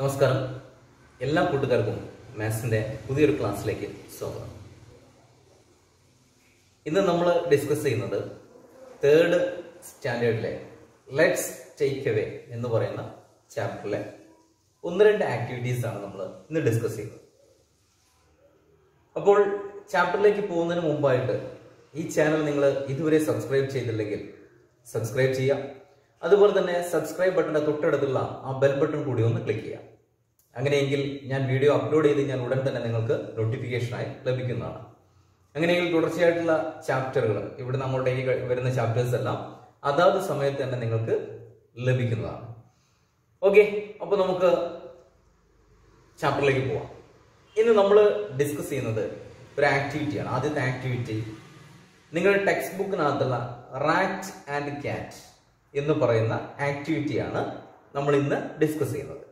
നമസ്കാരം. എല്ലാ കൂട്ടുകാർക്കും മാത്സിന്റെ പുതിയൊരു ക്ലാസ്സിലേക്ക് സ്വാഗതം. ഇന്ന് നമ്മൾ ഡിസ്കസ് ചെയ്യുന്നത് തേർഡ് സ്റ്റാൻഡേർഡിലെ ലെറ്റ്സ് ടേക്ക് എവേ എന്ന് പറയുന്ന ചാപ്റ്ററിലെ ഒന്ന് രണ്ട് ആക്ടിവിറ്റീസ് ആണ് നമ്മൾ ഇന്ന് ഡിസ്കസ് ചെയ്യുന്നത്. അപ്പോൾ ചാപ്റ്ററിലേക്ക് പോകുന്നതിന് മുമ്പായിട്ട് ഈ ചാനൽ നിങ്ങൾ ഇതുവരെ സബ്സ്ക്രൈബ് ചെയ്തില്ലെങ്കിൽ സബ്സ്ക്രൈബ് ചെയ്യാം അതുപോലെ തന്നെ സബ്സ്ക്രൈബ് ബട്ടന്റെ തൊട്ടടുത്തുള്ള ആ ബെൽ ബട്ടൺ കൂടി ഒന്ന് ക്ലിക്ക് ചെയ്യാം അങ്ങനെയെങ്കിൽ ഞാൻ വീഡിയോ അപ്ലോഡ് ചെയ്ത് ഞാൻ ഉടൻ തന്നെ നിങ്ങൾക്ക് നോട്ടിഫിക്കേഷനായി ലഭിക്കുന്നതാണ്. അങ്ങനെയെങ്കിൽ തുടർച്ചയായിട്ടുള്ള ചാപ്റ്ററുകൾ ഇവിടെ നമ്മളുടെ ഈ വരുന്ന ചാപ്റ്റേഴ്സ് എല്ലാം അതാത് സമയത്ത് തന്നെ നിങ്ങൾക്ക് ലഭിക്കുന്നതാണ്. ഓക്കെ അപ്പൊ നമുക്ക് ചാപ്റ്ററിലേക്ക് പോവാം. ഇന്ന് നമ്മൾ ഡിസ്കസ് ചെയ്യുന്നത് ഒരു ആക്ടിവിറ്റിയാണ് ആദ്യത്തെ ആക്ടിവിറ്റി നിങ്ങളുടെ ടെക്സ്റ്റ് ബുക്കിനകത്തുള്ള റാറ്റ് ആൻഡ് ക്യാറ്റ് എന്ന് പറയുന്ന ആക്ടിവിറ്റിയാണ് നമ്മൾ ഇന്ന് ഡിസ്കസ് ചെയ്യുന്നത്.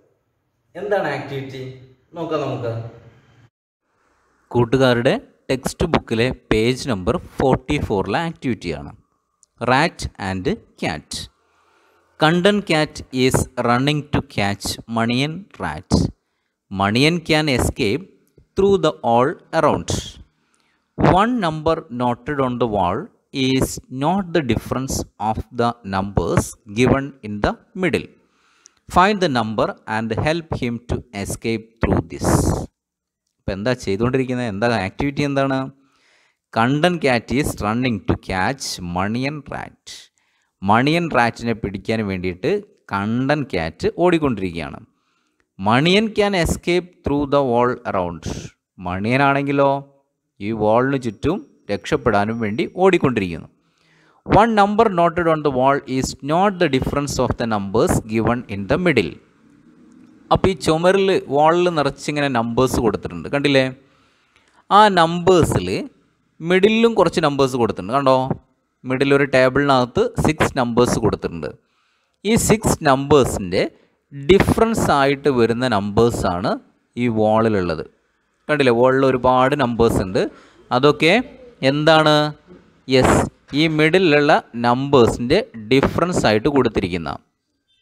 എന്താണ് ആക്ടിവിറ്റി നോക്കാം നമുക്ക്. കൂട്ടുകാരുടെ ടെക്സ്റ്റ് ബുക്കിലെ പേജ് നമ്പർ ഫോർട്ടി ഫോറിലെ ആക്ടിവിറ്റിയാണ് rat and cat Kandan cat is running to catch Maniyan rat Maniyan can escape through the all around one number noted on the wall is not the difference of the numbers given in the middle find the number and help him to escape through this ഇപ്പം എന്താ ചെയ്തുകൊണ്ടിരിക്കുന്നത്? എന്താ activity എന്താണ്? Kandan cat is running to catch Maniyan rat Maniyan റാറ്റിനെ പിടിക്കാൻ വേണ്ടിയിട്ട് കണ്ടൻ cat ഓടിക്കൊണ്ടിരിക്കുകയാണ്. Maniyan can escape through the wall around മണിയനാണെങ്കിലോ ഈ വാളിന് ചുറ്റും രക്ഷപ്പെടാനും വേണ്ടി ഓടിക്കൊണ്ടിരിക്കുന്നു. One number noted on the wall is not the difference of the numbers given in the middle അപ്പോൾ ഈ ചുമരിൽ വാളിൽ നിറച്ചിങ്ങനെ നമ്പേഴ്സ് കൊടുത്തിട്ടുണ്ട്. കണ്ടില്ലേ? ആ നമ്പേഴ്സിൽ മിഡിലും കുറച്ച് നമ്പേഴ്സ് കൊടുത്തിട്ടുണ്ട്. കണ്ടോ? മിഡിൽ ഒരു ടേബിളിനകത്ത് സിക്സ് നമ്പേഴ്സ് കൊടുത്തിട്ടുണ്ട്. ഈ സിക്സ് നമ്പേഴ്സിന്റെ ഡിഫറൻസ് ആയിട്ട് വരുന്ന നമ്പേഴ്സാണ് ഈ വാളിലുള്ളത് കണ്ടില്ലേ? വാളിൽ ഒരുപാട് നമ്പേഴ്സ് ഉണ്ട്. അതൊക്കെ എന്താണ്? യെസ് ഈ മിഡിലുള്ള നമ്പേഴ്സിന്റെ ഡിഫറൻസ് ആയിട്ട് കൊടുത്തിരിക്കുന്ന.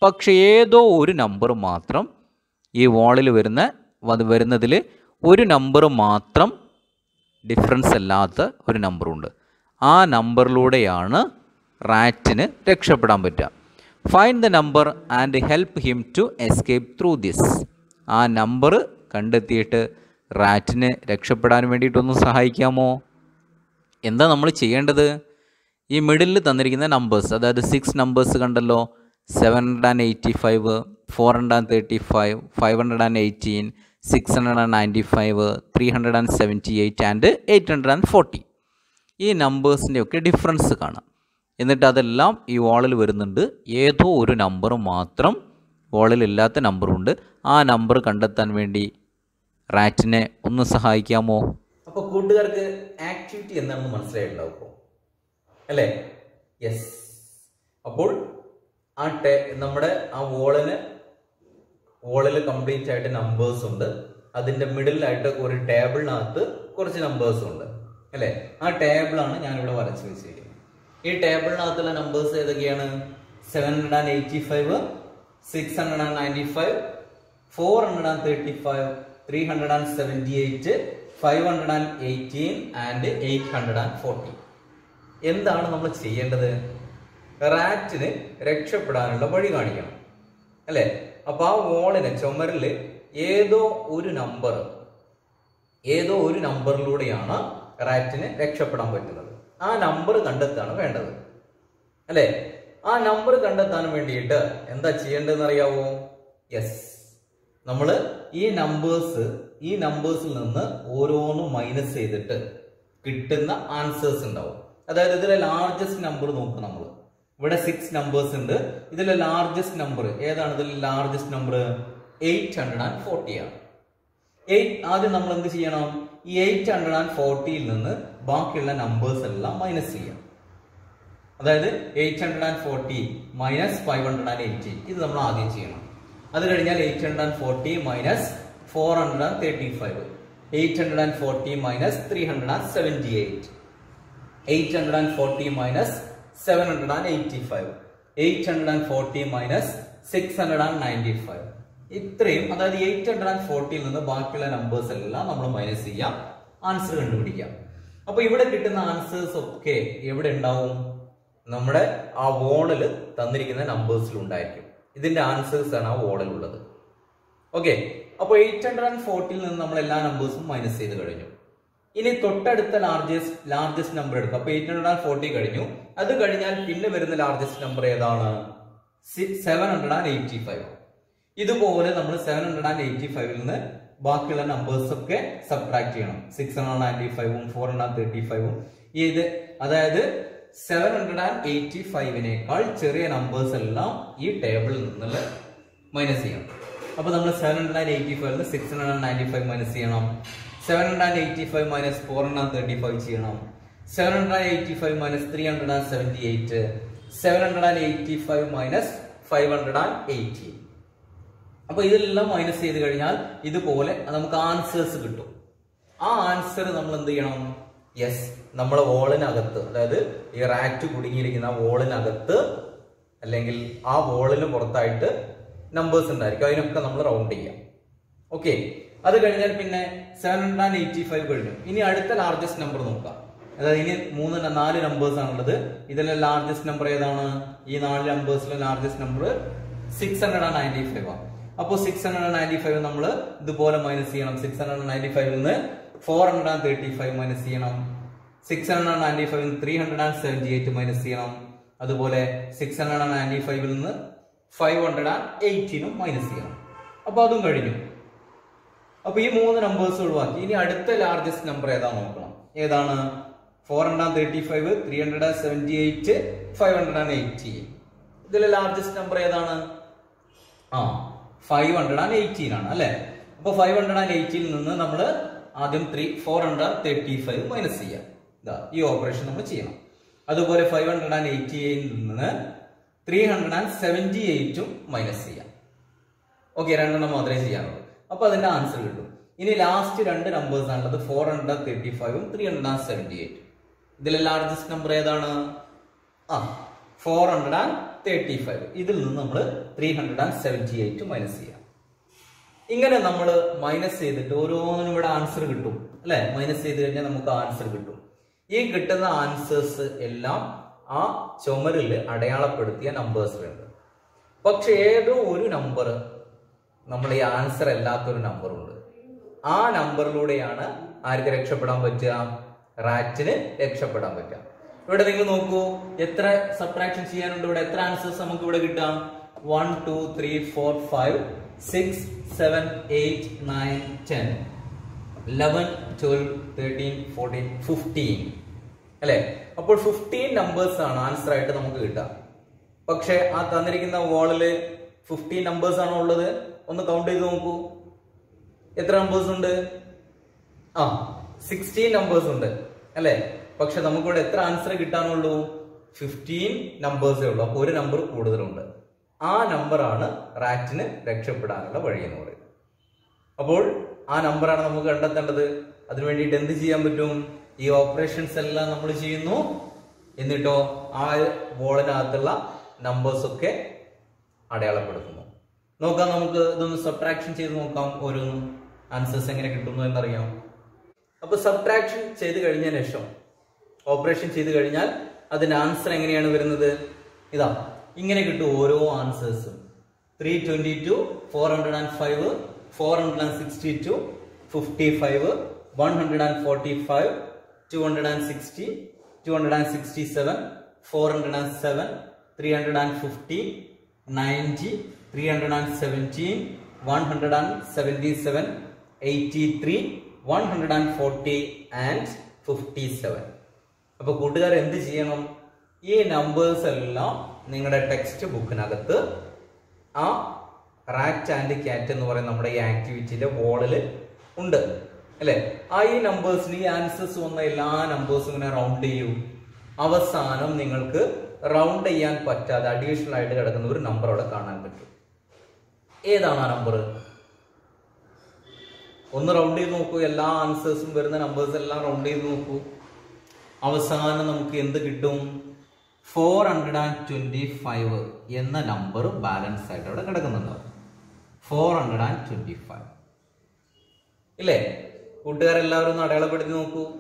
പക്ഷേ ഏതോ ഒരു നമ്പർ മാത്രം ഈ വാളിൽ വരുന്ന വരുന്നതിൽ ഒരു നമ്പർ മാത്രം ഡിഫറൻസ് അല്ലാത്ത ഒരു നമ്പറുണ്ട് ആ നമ്പറിലൂടെയാണ് റാറ്റിന് രക്ഷപ്പെടാൻ പറ്റുക. Find the number and help him to escape through this ആ നമ്പർ കണ്ടെത്തിയിട്ട് റാറ്റിന് രക്ഷപ്പെടാൻ വേണ്ടിയിട്ടൊന്ന് സഹായിക്കാമോ? എന്താ നമ്മൾ ചെയ്യേണ്ടത്? ഈ മിഡിലിൽ തന്നിരിക്കുന്ന നമ്പേഴ്സ് അതായത് സിക്സ് നമ്പേഴ്സ് കണ്ടല്ലോ seven hundred and eighty five four hundred and thirty five five hundred and eighteen six hundred and ninety five three hundred and seventy eight and eight hundred and forty ഈ നമ്പേഴ്സിന്റെ ഒക്കെ difference കാണാം. എന്നിട്ട് അതെല്ലാം ഈ വാളിൽ വരുന്നുണ്ട്. ഏതോ ഒരു നമ്പർ മാത്രം വാളിൽ ഇല്ലാത്ത നമ്പറുണ്ട് ആ നമ്പർ കണ്ടെത്താൻ വേണ്ടി റാറ്റിനെ ഒന്ന് സഹായിക്കാമോ? അപ്പൊ കൂട്ടുകാർക്ക് ആക്ടിവിറ്റി എന്താണെന്ന് മനസ്സിലായിട്ടുണ്ടാവും ഇപ്പോ. അല്ലേ? യെസ് അപ്പോൾ ആ ടെ നമ്മുടെ ആ വോളിന് വോളിൽ കംപ്ലീറ്റ് ആയിട്ട് നമ്പേഴ്സ് ഉണ്ട്. അതിന്റെ മിഡിലായിട്ട് ഒരു ടേബിളിനകത്ത് കുറച്ച് നമ്പേഴ്സ് ഉണ്ട്. അല്ലേ? ആ ടേബിളാണ് ഞാൻ ഇവിടെ വരച്ച് വെച്ചിരിക്കുന്നത്. ഈ ടേബിളിനകത്തുള്ള നമ്പേഴ്സ് ഏതൊക്കെയാണ്? Seven hundred and eighty five six hundred and ninety five four hundred and thirty five three hundred and seventy eight five hundred and eighteen and eight hundred and forty എന്താണ് നമ്മൾ ചെയ്യേണ്ടത്? റാറ്റിന് രക്ഷപ്പെടാനുള്ള വഴി കാണിക്കണം. അല്ലേ? അപ്പൊ ആ വോളിന് ചുമരിൽ ഏതോ ഒരു നമ്പർ ഏതോ ഒരു നമ്പറിലൂടെയാണ് റാറ്റിന് രക്ഷപ്പെടാൻ പറ്റുന്നത്. ആ നമ്പർ കണ്ടെത്താണ് വേണ്ടത്. അല്ലേ? ആ നമ്പർ കണ്ടെത്താൻ വേണ്ടിയിട്ട് എന്താ ചെയ്യേണ്ടതെന്ന് അറിയാവോ യെസ് നമ്മൾ ഈ നമ്പേഴ്സ് ഈ നമ്പേഴ്സിൽ നിന്ന് ഓരോന്നും മൈനസ് ചെയ്തിട്ട് കിട്ടുന്ന ആൻസേഴ്സ് ഉണ്ടാവും. അതായത് ഇതിലെ ലാർജസ്റ്റ് നമ്പർ നോക്കും നമ്മൾ ഇവിടെ സിക്സ് നമ്പേഴ്സ് ഉണ്ട്. ഇതിലെ ലാർജസ്റ്റ് നമ്പർ ഏതാണ് ഇതിലെ largest number eight hundred and forty ആണ്. എയ്റ്റ് ആദ്യം നമ്മൾ എന്ത് ചെയ്യണം? ഈ എയ്റ്റ് ഹൺഡ്രഡ് ആൻഡ് ഫോർട്ടിയിൽ നിന്ന് ബാക്കിയുള്ള നമ്പേഴ്സ് എല്ലാം മൈനസ് ചെയ്യാം. അതായത് eight hundred and forty minus five hundred and eighty ഇത് നമ്മൾ ആദ്യം ചെയ്യണം. അത് കഴിഞ്ഞാൽ eight hundred and forty minus four hundred and thirty five eight hundred and forty minus three hundred and seventy eight eight hundred and forty minus seven hundred and eighty five eight hundred and forty minus six hundred and ninety five ഇത്രയും അതായത് eight hundred and ഫോർട്ടിയിൽ നിന്ന് ബാക്കിയുള്ള numbers എല്ലാം നമ്മൾ minus ചെയ്യാം. Answer കണ്ടുപിടിക്കാം. അപ്പൊ ഇവിടെ കിട്ടുന്ന ആൻസേഴ്സ് ഒക്കെ എവിടെ ഉണ്ടാവും? നമ്മുടെ ആ വോളിൽ തന്നിരിക്കുന്ന നമ്പേഴ്സിൽ ഉണ്ടായിരിക്കും. ഇതിന്റെ ആൻസേഴ്സ് ആണ് ആ ഉള്ളത് ഓക്കെ അപ്പോൾ എയ്റ്റ് ഹൺഡ്രഡ് ആൻഡ് ഫോർട്ടിയിൽ നിന്ന് നമ്മൾ എല്ലാ നമ്പേഴ്സും മൈനസ് ചെയ്ത് കഴിഞ്ഞു. ഇനി തൊട്ടടുത്ത ലാർജസ്റ്റ് ലാർജസ്റ്റ് നമ്പർ എടുക്കും. അപ്പൊ എയ്റ്റ് ഹൺഡ്രഡ് ആൻഡ് ഫോർട്ടി കഴിഞ്ഞു. അത് കഴിഞ്ഞാൽ പിന്നെ വരുന്ന ലാർജസ്റ്റ് നമ്പർ ഏതാണ്? Seven hundred and eighty five ഇതുപോലെ നമ്മൾ സെവൻ ഹൺഡ്രഡ് ആൻഡ് എയ്റ്റി ഫൈവിൽ നിന്ന് ബാക്കിയുള്ള നമ്പേഴ്സ് ഒക്കെ സബ്ട്രാക്ട് ചെയ്യണം. സിക്സ് ഹൺഡ്രഡ് നയന്റി ഫൈവും ഫോർ ഹൺഡ്രഡ് തേർട്ടി ഫൈവും ഇത് അതായത് സെവൻ ഹൺഡ്രഡ് ആൻഡ് എയ്റ്റി ഫൈവിനേക്കാൾ ചെറിയ നമ്പേഴ്സ് എല്ലാം ഈ ടേബിളിൽ നിന്നുള്ള മൈനസ് ചെയ്യണം. അപ്പൊ നമ്മൾ സെവൻ ഹൺഡ്രഡ് ആൻഡ് എയ്റ്റി ഫൈവിൽ six hundred and ninety five minus ചെയ്യണം. Seven hundred and eighty five minus four hundred and thirty five ചെയ്യണം. Seven hundred and eighty five minus three hundred and seventy eight seven hundred and eighty five minus five hundred and eighty അപ്പൊ ഇതെല്ലാം minus ചെയ്ത് കഴിഞ്ഞാൽ ഇതുപോലെ നമുക്ക് answers കിട്ടും. ആ answer നമ്മൾ എന്ത് ചെയ്യണം? യെസ് നമ്മൾ വോളിനകത്ത് അതായത് ഈ റാക്റ്റ് കുടുങ്ങിയിരിക്കുന്ന വോളിനകത്ത് അല്ലെങ്കിൽ ആ വോളിന് പുറത്തായിട്ട് നമ്പേഴ്സ് ഉണ്ടായിരിക്കും. അതിനൊക്കെ നമ്മൾ റൗണ്ട് ചെയ്യാം. ഓക്കെ അത് കഴിഞ്ഞാൽ പിന്നെ seven hundred and eighty five കഴിഞ്ഞു. ഇനി അടുത്ത ലാർജസ്റ്റ് നമ്പർ നോക്കാം. അതായത് ഇനി മൂന്ന് നാല് നമ്പേഴ്സ് ആണുള്ളത്. ഇതിലെ ലാർജസ്റ്റ് നമ്പർ ഏതാണ്? ഈ നാല് നമ്പേഴ്സിലെ largest number six hundred and ninety five ആണ്. അപ്പോൾ സിക്സ് ഹൺഡ്രഡ് നയന്റി ഫൈവ് നമ്മൾ ഇതുപോലെ മൈനസ് ചെയ്യണം. സിക്സ് ഹൺഡ്രഡ് നയന്റി ഫൈവിൽ നിന്ന് four hundred and thirty five minus ചെയ്യണം സിക്സ് ഹൺഡ്രഡ് ആൻഡ് നയന്റി ഫൈവിൽ നിന്ന് three hundred and seventy eight minus ചെയ്യണം അതുപോലെ സിക്സ് ഹൺഡ്രഡ് ആൻഡ് നയന്റി ഫൈവിൽ നിന്ന് ഫൈവ് ഹൺഡ്രഡ് ആൻഡ് എയ്റ്റീനും മൈനസ് ചെയ്യണം അപ്പോൾ അതും കഴിഞ്ഞു അപ്പോൾ ഈ മൂന്ന് നമ്പേഴ്സ് ഒഴിവാക്കി ഇനി അടുത്ത ലാർജസ്റ്റ് നമ്പർ ഏതാ നോക്കണം ഏതാണ് four hundred and thirty five three hundred and seventy eight five hundred and eighty ഇതിലെ ലാർജസ്റ്റ് നമ്പർ ഏതാണ് ആ ഫൈവ് ഹൺഡ്രഡ് ആൻഡ് എയ്റ്റീൻ ആണ് അല്ലേ അപ്പോൾ ഫൈവ് ഹൺഡ്രഡ് ആൻഡ് എയ്റ്റീനിൽ നിന്ന് നമ്മൾ ആദ്യം three four hundred thirty five minus ചെയ്യാം. ഇതാ ഈ ഓപ്പറേഷൻ നമ്മൾ ചെയ്യണം. അതുപോലെ ഫൈവ് ഹൺഡ്രഡ് ആൻഡ് എയ്റ്റി നിന്ന് ത്രീ ഹൺഡ്രഡ് ആൻഡ് സെവന്റി എയ്റ്റും മൈനസ് ചെയ്യാം. ഓക്കെ രണ്ടെണ്ണം മാത്രമേ ചെയ്യാനുള്ളൂ. അപ്പൊ അതിന്റെ ആൻസർ കിട്ടും. ഇനി ലാസ്റ്റ് രണ്ട് നമ്പേഴ്സ് ആണുള്ളത് ഫോർ ഹൺഡ്രഡ് തേർട്ടി ഫൈവും three hundred and seventy eight ഇതിലെ ലാർജസ്റ്റ് നമ്പർ ഏതാണ്? ആ four hundred and thirty five ഇതിൽ നിന്ന് നമ്മൾ three hundred and seventy eight minus ചെയ്യാം. ഇങ്ങനെ നമ്മൾ മൈനസ് ചെയ്തിട്ട് ഓരോന്നിനും ഇവിടെ ആൻസർ കിട്ടും. അല്ലെ? മൈനസ് ചെയ്ത് കഴിഞ്ഞാൽ നമുക്ക് ആൻസർ കിട്ടും. ഈ കിട്ടുന്ന ആൻസേഴ്സ് എല്ലാം ആ ചുമരിൽ അടയാളപ്പെടുത്തിയ നമ്പേഴ്സിലുണ്ട് പക്ഷെ ഏതോ ഒരു നമ്പർ നമ്മൾ ഈ ആൻസർ അല്ലാത്തൊരു നമ്പറുണ്ട് ആ നമ്പറിലൂടെയാണ് ആർക്ക് രക്ഷപ്പെടാൻ പറ്റുക? റാറ്റിന് രക്ഷപ്പെടാൻ പറ്റുക. ഇവിടെ നിങ്ങൾ നോക്കൂ എത്ര സബ്ട്രാക്ഷൻ ചെയ്യാനുണ്ട് ഇവിടെ? എത്ര ആൻസേഴ്സ് നമുക്ക് ഇവിടെ കിട്ടാം? One two three four five six seven eight nine ten eleven twelve thirteen fourteen fifteen അല്ലെ? അപ്പോൾ ഫിഫ്റ്റീൻ നമ്പേഴ്സ് ആണ് ആൻസർ ആയിട്ട് നമുക്ക് കിട്ടുക. പക്ഷെ ആ തന്നിരിക്കുന്ന വോളിൽ ഫിഫ്റ്റീൻ നമ്പേഴ്സ് ആണോ ഉള്ളത്? ഒന്ന് കൗണ്ട് ചെയ്ത് നോക്കൂ. എത്ര നമ്പേഴ്സ് ഉണ്ട്? ആ സിക്സ്റ്റീൻ നമ്പേഴ്സ് ഉണ്ട്. അല്ലെ? പക്ഷെ നമുക്കിവിടെ എത്ര ആൻസർ കിട്ടാനുള്ളൂ? ഫിഫ്റ്റീൻ നമ്പേഴ്സേ ഉള്ളൂ. അപ്പൊ ഒരു നമ്പർ കൂടുതലുണ്ട്. ആ നമ്പറാണ് റാറ്റിന് രക്ഷപ്പെടാനുള്ള വഴി എന്ന് പറയുന്നത്. അപ്പോൾ ആ നമ്പറാണ് നമുക്ക് കണ്ടെത്തേണ്ടത്. അതിനു വേണ്ടിയിട്ട് എന്ത് ചെയ്യാൻ പറ്റും? ഈ ഓപ്പറേഷൻസ് എല്ലാം നമ്മൾ ചെയ്യുന്നു. എന്നിട്ടോ ആ ബോളിനകത്തുള്ള നമ്പേഴ്സ് ഒക്കെ അടയാളപ്പെടുത്തുന്നു. നോക്കാം നമുക്ക് ഇതൊന്ന് സബ്ട്രാക്ഷൻ ചെയ്ത് നോക്കാം. ഓരോന്നും ആൻസേഴ്സ് എങ്ങനെ കിട്ടുന്നു എന്നറിയാം. അപ്പൊ സബ്ട്രാക്ഷൻ ചെയ്ത് കഴിഞ്ഞ ശേഷം ഓപ്പറേഷൻ ചെയ്ത് കഴിഞ്ഞാൽ അതിന്റെ ആൻസർ എങ്ങനെയാണ് വരുന്നത്? ഇതാ ഇങ്ങനെ കിട്ടും ഓരോ ആൻസേഴ്സും three twenty two four hundred and five four hundred and sixty two fifty five one hundred and forty five two hundred and sixty two hundred and sixty seven four hundred and seven three hundred and fifty ninety three hundred and seventeen one hundred and seventy seven eighty three one hundred and forty and fifty seven അപ്പൊ കൂട്ടുകാർ എന്ത് ചെയ്യണം ഈ numbers എല്ലാം നിങ്ങളുടെ text ബുക്കിനകത്ത് ആ rat and cat എന്ന് പറയുന്ന നമ്മുടെ ഈ ആക്ടിവിറ്റിയിലെ വോളിൽ ഉണ്ട്. അല്ലേ? ആ ഈ നമ്പേഴ്സിന് ഈ ആൻസേഴ്സ് വന്ന എല്ലാ നമ്പേഴ്സും ഇങ്ങനെ റൗണ്ട് ചെയ്യൂ. അവസാനം നിങ്ങൾക്ക് റൗണ്ട് ചെയ്യാൻ പറ്റാതെ അഡീഷണൽ ആയിട്ട് കിടക്കുന്ന ഒരു നമ്പർ അവിടെ കാണാൻ പറ്റും. ഏതാണ് ആ നമ്പർ ഒന്ന് റൗണ്ട് ചെയ്ത് നോക്കൂ. എല്ലാ ആൻസേഴ്സും വരുന്ന നമ്പേഴ്സ് എല്ലാം റൗണ്ട് ചെയ്ത് നോക്കൂ. അവസാനം നമുക്ക് എന്ത് കിട്ടും? Four hundred and twenty five എന്ന നമ്പർ ബാലൻസ് ആയിട്ട് അവിടെ കിടക്കുന്നുണ്ടാവും four hundred and twenty five. ഇല്ലേ? കൂട്ടുകാരെല്ലാവരും ഒന്ന് അടയാളപ്പെടുത്തി നോക്കൂ.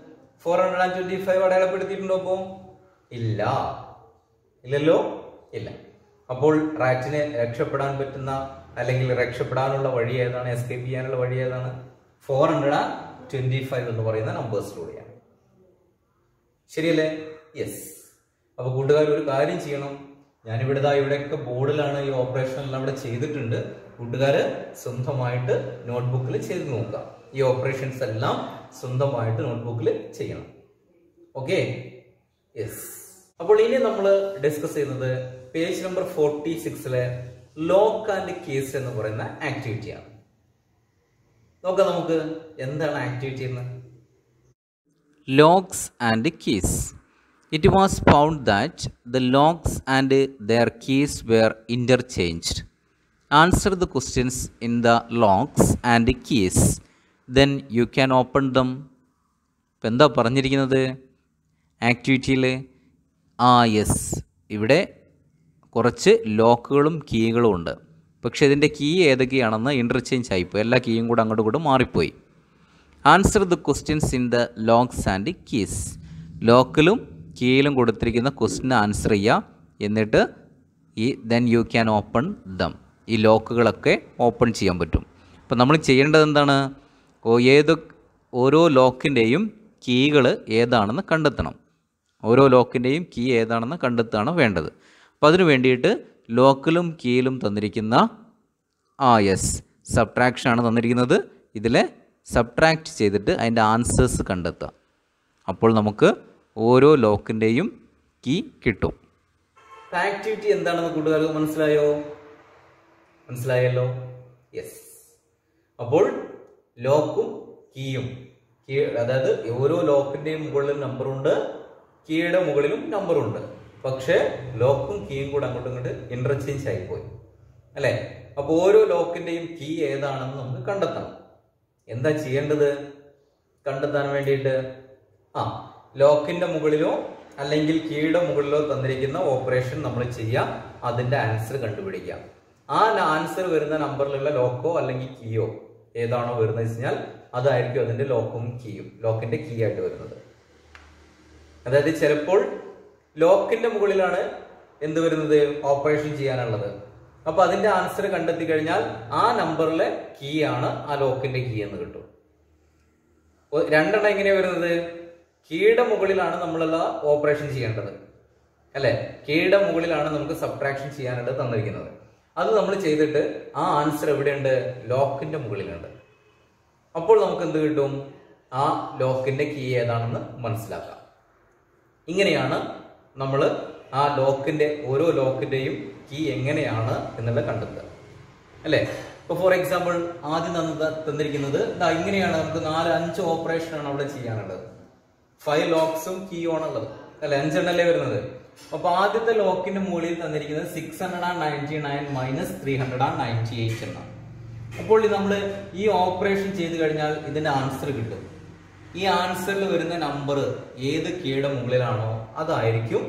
Four hundred and twenty five അടയാളപ്പെടുത്തിയിട്ടുണ്ടോ അപ്പോ ഇല്ല. ഇല്ലല്ലോ? ഇല്ല. അപ്പോൾ റാറ്റിനെ രക്ഷപ്പെടാൻ പറ്റുന്ന അല്ലെങ്കിൽ രക്ഷപ്പെടാനുള്ള വഴി ഏതാണ്? എസ്കേപ്പ് ചെയ്യാനുള്ള വഴി ഏതാണ്? Four hundred and twenty five എന്ന് പറയുന്ന നമ്പേഴ്സിലൂടെയാണ് ശരിയല്ലേ? യെസ് അപ്പൊ കൂട്ടുകാർ ഒരു കാര്യം ചെയ്യണം. ഞാനിവിടെ ഇവിടെയൊക്കെ ബോർഡിലാണ് ഈ ഓപ്പറേഷൻ എല്ലാം ഇവിടെ ചെയ്തിട്ടുണ്ട്. കൂട്ടുകാര് സ്വന്തമായിട്ട് നോട്ട്ബുക്കിൽ ചെയ്ത് നോക്കുക. ഈ ഓപ്പറേഷൻസ് എല്ലാം സ്വന്തമായിട്ട് നോട്ട്ബുക്കിൽ ചെയ്യണം. ഓക്കെ യെസ് അപ്പോൾ ഇനി നമ്മൾ ഡിസ്കസ് ചെയ്യുന്നത് പേജ് നമ്പർ ഫോർട്ടി സിക്സിലെ ലോക്ക് ആൻഡ് കേസ് എന്ന് പറയുന്ന ആക്ടിവിറ്റിയാണ് നോക്കാം നമുക്ക്. എന്താണ് ആക്ടിവിറ്റി എന്ന്? Locks and keys. It was found that the locks and their keys were interchanged. Answer the questions in the locks and keys. Then you can open them. ഇപ്പം എന്താ പറഞ്ഞിരിക്കുന്നത്? ആക്ടിവിറ്റിയിൽ ആ യെസ് ഇവിടെ കുറച്ച് ലോക്കുകളും കീകളും ഉണ്ട്. പക്ഷേ ഇതിന്റെ കീ ഏതൊക്കെയാണെന്ന് ഇന്റർചേഞ്ച് ആയിപ്പോയി എല്ലാ കീയും കൂടെ അങ്ങോട്ടും കൂടെ മാറിപ്പോയി. Answer the questions in the locks and keys ലോക്കിലും കീയിലും കൊടുത്തിരിക്കുന്ന ക്വസ്റ്റിന് ആൻസർ ചെയ്യുക. എന്നിട്ട് ഈ then you can open them ഈ ലോക്കുകളൊക്കെ ഓപ്പൺ ചെയ്യാൻ പറ്റും. അപ്പോൾ നമ്മൾ ചെയ്യേണ്ടത് എന്താണ്? ഏത് ഓരോ ലോക്കിന്റെയും കീകൾ ഏതാണെന്ന് കണ്ടെത്തണം. ഓരോ ലോക്കിന്റെയും കീ ഏതാണെന്ന് കണ്ടെത്തുകയാണ് വേണ്ടത്. അപ്പോൾ അതിനു വേണ്ടിയിട്ട് ലോക്കിലും കീയിലും തന്നിരിക്കുന്ന ആ യെസ് സബ്ട്രാക്ഷൻ ആണ് തന്നിരിക്കുന്നത്. ഇതിലെ സബ്ട്രാക്റ്റ് ചെയ്തിട്ട് അതിന്റെ ആൻസേഴ്സ് കണ്ടെത്തുക. അപ്പോൾ നമുക്ക് ഓരോ ലോക്കിന്റെയും കീ കിട്ടും. ആക്ടിവിറ്റി എന്താണെന്ന് കൂട്ടുകാർക്ക് മനസ്സിലായോ? മനസ്സിലായല്ലോ? യെസ് അപ്പോൾ ലോക്കും കീയും. കീ അതായത് ഓരോ ലോക്കിന്റെയും മുകളിലും നമ്പറുണ്ട് കീയുടെ മുകളിലും നമ്പറുണ്ട് പക്ഷേ ലോക്കും കീയും കൂടെ അങ്ങോട്ടും ഇങ്ങോട്ട് ഇന്റർചേഞ്ച് ആയിപ്പോയി. അല്ലേ? അപ്പോൾ ഓരോ ലോക്കിന്റെയും കീ ഏതാണെന്ന് നമുക്ക് കണ്ടെത്തണം. എന്താ ചെയ്യേണ്ടത്? കണ്ടെത്താൻ വേണ്ടിയിട്ട്? ആ ലോക്കിന്റെ മുകളിലോ അല്ലെങ്കിൽ കീയുടെ മുകളിലോ തന്നിരിക്കുന്ന ഓപ്പറേഷൻ നമ്മൾ ചെയ്യാം അതിന്റെ ആൻസർ കണ്ടുപിടിക്കാം ആ ആൻസർ വരുന്ന നമ്പറിലുള്ള ലോക്കോ അല്ലെങ്കിൽ കീയോ ഏതാണോ വരുന്നത് വെച്ചാൽ അതായിരിക്കും അതിന്റെ ലോക്കും കീയും ലോക്കിന്റെ കീ ആയിട്ട് വരുന്നത്. അതായത് ചിലപ്പോൾ ലോക്കിന്റെ മുകളിലാണ് എന്ത് വരുന്നത് ഓപ്പറേഷൻ ചെയ്യാനുള്ളത്. അപ്പൊ അതിന്റെ ആൻസർ കണ്ടെത്തി കഴിഞ്ഞാൽ ആ നമ്പറിലെ കീ ആണ് ആ ലോക്കിന്റെ കീ എന്ന് കിട്ടും. രണ്ടെണ്ണം എങ്ങനെയാ വരുന്നത്? കീയുടെ മുകളിലാണ് നമ്മളുള്ള ഓപ്പറേഷൻ ചെയ്യേണ്ടത്. അല്ലെ? കീയുടെ മുകളിലാണ് നമുക്ക് സബ്ട്രാക്ഷൻ ചെയ്യാനായിട്ട് തന്നിരിക്കുന്നത്. അത് നമ്മൾ ചെയ്തിട്ട് ആ ആൻസർ എവിടെയുണ്ട്? ലോക്കിന്റെ മുകളിലുണ്ട്. അപ്പോൾ നമുക്ക് എന്ത് കിട്ടും? ആ ലോക്കിന്റെ കീ ഏതാണെന്ന് മനസ്സിലാക്കാം. ഇങ്ങനെയാണ് നമ്മൾ ആ ലോക്കിന്റെ ഓരോ ലോക്കിന്റെയും കീ എങ്ങനെയാണ് എന്നുള്ളത് കണ്ടെത്തുക. അല്ലേ? ഇപ്പൊ ഫോർ എക്സാമ്പിൾ ആദ്യം തന്ന തന്നിരിക്കുന്നത് ഇതാ ഇങ്ങനെയാണ്. നമുക്ക് നാല് അഞ്ച് ഓപ്പറേഷൻ ആണ് അവിടെ ചെയ്യാനുള്ളത്. ഫൈവ് ലോക്സും കീ ഓൺ ഉള്ളത് അല്ല? അഞ്ചെണ്ണല്ലേ വരുന്നത്? അപ്പൊ ആദ്യത്തെ ലോക്കിന്റെ മുകളിൽ തന്നിരിക്കുന്നത് six hundred and ninety nine minus three hundred and ninety eight എന്നാണ്. അപ്പോൾ നമ്മൾ ഈ ഓപ്പറേഷൻ ചെയ്ത് കഴിഞ്ഞാൽ ഇതിന്റെ ആൻസർ കിട്ടും. ഈ ആൻസറിൽ വരുന്ന നമ്പർ ഏത് കീയുടെ മുകളിലാണോ അതായിരിക്കും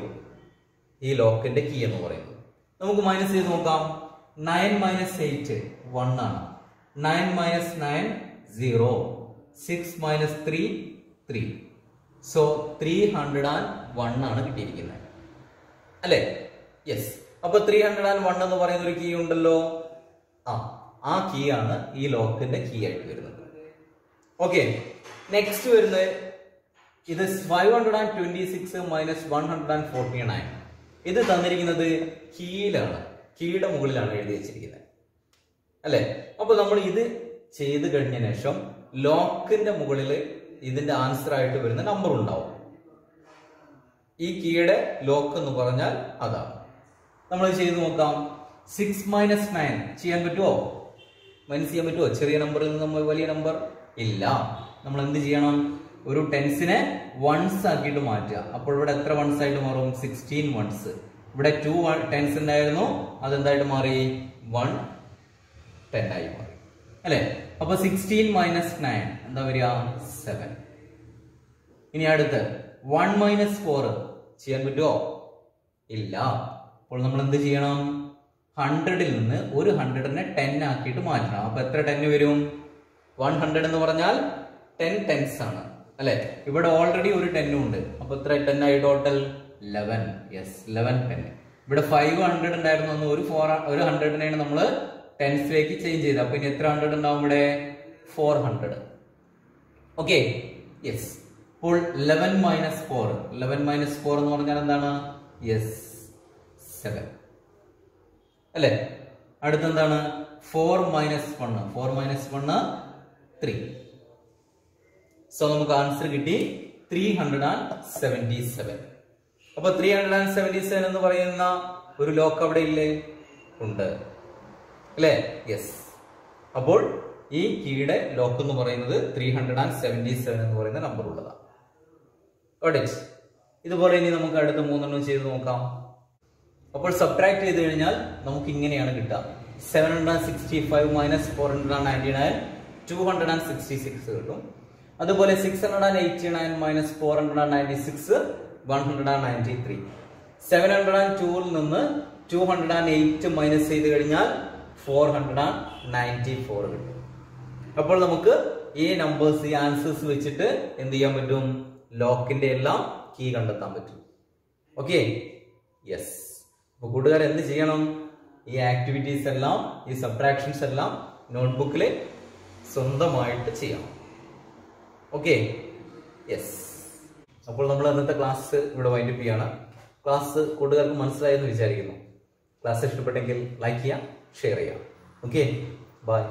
ഈ ലോക്കിന്റെ കീ എന്ന് പറയുന്നത്. നമുക്ക് മൈനസ് ചെയ്ത് നോക്കാം. നയൻ മൈനസ് എയ്റ്റ് വൺ ആണ്. Nine minus nine zero six minus three three so three hundred and one ആണ് കിട്ടിയിരിക്കുന്നത്. അല്ലേ? യെസ് അപ്പൊ ത്രീ ഹൺഡ്രഡ് ആൻഡ് വൺ എന്ന് പറയുന്ന ഒരു കീ ഉണ്ടല്ലോ? ആ ആ കീ ആണ് ഈ ലോക്കിന്റെ കീ ആയിട്ട് വരുന്നത്. ഓക്കെ നെക്സ്റ്റ് വരുന്നത് ഇത് five hundred and twenty six minus one hundred and forty nine ഇത് തന്നിരിക്കുന്നത് കീയിലാണ്. കീയുടെ മുകളിലാണ് എഴുതി വെച്ചിരിക്കുന്നത്. അല്ലെ? അപ്പൊ നമ്മൾ ഇത് ചെയ്ത് കഴിഞ്ഞ ശേഷം ലോക്കിന്റെ മുകളിൽ ഇതിന്റെ ആൻസർ ആയിട്ട് വരുന്ന നമ്പർ ഉണ്ടാവും. ഈ കീയുടെ ലോക്ക് എന്ന് പറഞ്ഞാൽ അതാണ്. നമ്മൾ ചെയ്ത് നോക്കാം. സിക്സ് മൈനസ് നയൻ ചെയ്യാൻ പറ്റുമോ മൈനസ് ചെയ്യാൻ പറ്റുമോ ചെറിയ നമ്പറിൽ നിന്ന് നമ്മൾ വലിയ നമ്പർ ഇല്ല. നമ്മൾ എന്ത് ചെയ്യണം? ഒരു ടെൻസിനെ വൺസ് ആക്കിയിട്ട് മാറ്റുക. അപ്പോൾ ഇവിടെ എത്ര വൺസ് ആയിട്ട് മാറും? സിക്സ്റ്റീൻ വൺസ് ഇവിടെ ടു ടെൻസ് ഉണ്ടായിരുന്നു അതെന്തായിട്ട് മാറി? വൺ ടെൻ ആയി മാറി. അല്ലെ? അപ്പൊ സിക്സ്റ്റീൻ മൈനസ് നയൻ എന്താ വരിക? സെവൻ ഇനി അടുത്ത് വൺ മൈനസ് ഫോർ ചെയ്യാൻ പറ്റുമോ ഇല്ല. അപ്പോൾ നമ്മൾ എന്ത് ചെയ്യണം? ഹൺഡ്രഡിൽ നിന്ന് ഒരു ഹൺഡ്രഡിനെ ടെൻ ആക്കിയിട്ട് മാറ്റണം. അപ്പൊ എത്ര ടെൻ വരും? വൺ ഹൺഡ്രഡ് എന്ന് പറഞ്ഞാൽ ടെൻ ടെൻസ് ആണ്. അല്ലെ? ഇവിടെ ഓൾറെഡി ഒരു ടെന്നും ഉണ്ട്. അപ്പൊ എത്ര ടെൻ ആയി total eleven yes eleven ten ഇവിടെ ഫൈവ് ഹൺഡ്രഡ് ഉണ്ടായിരുന്നു ഒരു ഫോർ ഒരു ഹൺഡ്രഡിനെയാണ് നമ്മൾ ടെൻസിലേക്ക് ചേഞ്ച് ചെയ്ത്. അപ്പൊ ഇനി എത്ര ഹൺഡ്രഡ് ഉണ്ടാവും ഇവിടെ? ഫോർ ഹൺഡ്രഡ് ഓക്കെ യെസ് അപ്പോൾ eleven minus four eleven minus four എന്ന് പറഞ്ഞാൽ എന്താണ്? യെസ് സെവൻ അല്ലേ? അടുത്തെന്താണ് four minus one four minus one three so നമുക്ക് ആൻസർ കിട്ടി three hundred and seventy seven അപ്പൊ three hundred and seventy seven എന്ന് പറയുന്ന ഒരു ലോക്ക് അവിടെ ഇല്ലേ? ഉണ്ട്. അല്ലേ? യെസ് അപ്പോൾ ഈ കീയുടെ ലോക്ക് എന്ന് പറയുന്നത് three hundred and seventy seven എന്ന് പറയുന്ന നമ്പർ ഉള്ളതാണ് ഇതുപോലെ ഇനി നമുക്ക് അടുത്ത മൂന്നെണ്ണം ചെയ്ത് നോക്കാം. അപ്പോൾ സബ്ട്രാക്ട് ചെയ്ത് കഴിഞ്ഞാൽ നമുക്ക് ഇങ്ങനെയാണ് കിട്ടുക. Seven hundred and sixty five minus four hundred and ninety nine two hundred and sixty six കിട്ടും. അതുപോലെ six hundred and eighty nine minus four hundred and ninety six one hundred and ninety three seven hundred and ടൂവിൽ നിന്ന് two hundred and eight minus ചെയ്ത് കഴിഞ്ഞാൽ four hundred and ninety four കിട്ടും. അപ്പോൾ നമുക്ക് ഈ നമ്പേഴ്സ് ഈ ആൻസേഴ്സ് വെച്ചിട്ട് എന്ത് ചെയ്യാൻ പറ്റും? ലോക്കിന്റെ എല്ലാം കീ കണ്ടെത്താൻ പറ്റും. ഓക്കെ യെസ് അപ്പൊ കൂട്ടുകാർ എന്ത് ചെയ്യണം? ഈ ആക്ടിവിറ്റീസ് എല്ലാം ഈ സബ്ട്രാക്ഷൻസ് എല്ലാം നോട്ട്ബുക്കിൽ സ്വന്തമായിട്ട് ചെയ്യണം. ഓക്കെ യെസ് അപ്പോൾ നമ്മൾ ഇന്നത്തെ ക്ലാസ് ഇവിടെ വൈൻഡപ്പ് ചെയ്യാണ്. ക്ലാസ് കൂട്ടുകാർക്ക് മനസ്സിലായെന്ന് വിചാരിക്കുന്നു. ക്ലാസ് ഇഷ്ടപ്പെട്ടെങ്കിൽ ലൈക്ക് ചെയ്യാം ഷെയർ ചെയ്യാം. Okay bye